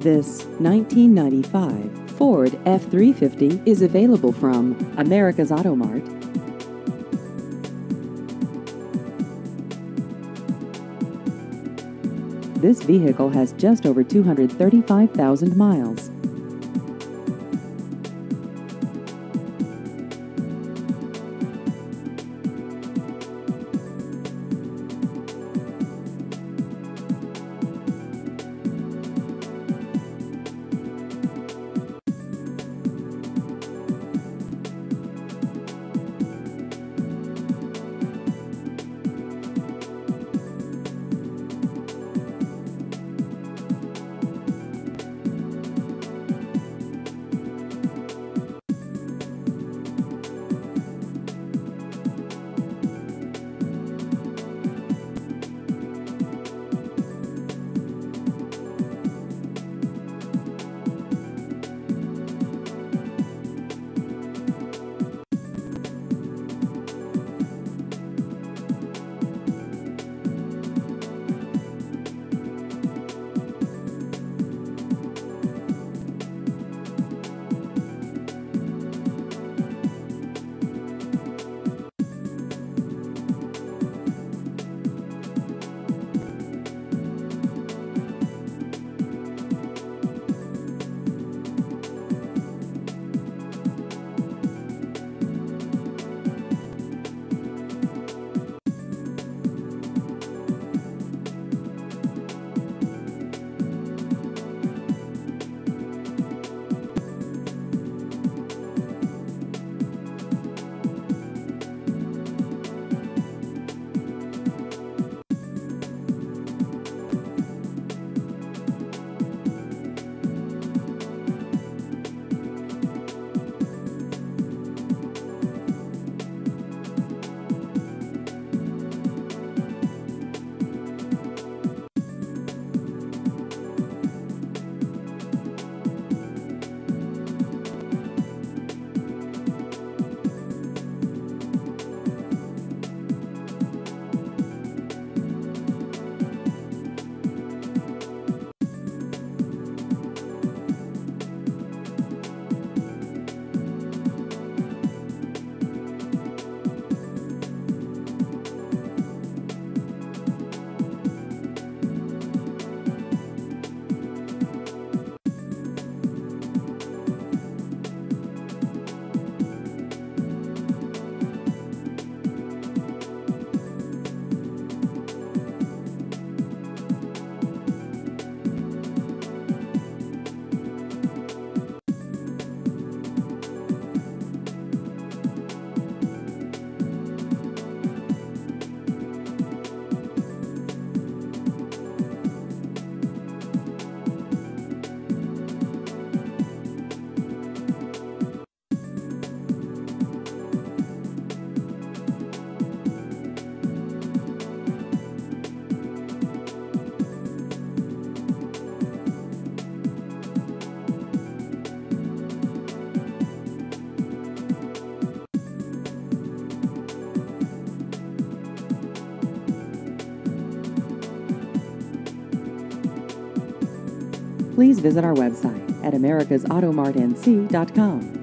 This 1995 Ford F-350 is available from America's Auto Mart. This vehicle has just over 235,000 miles. Please visit our website at americasautomartnc.com.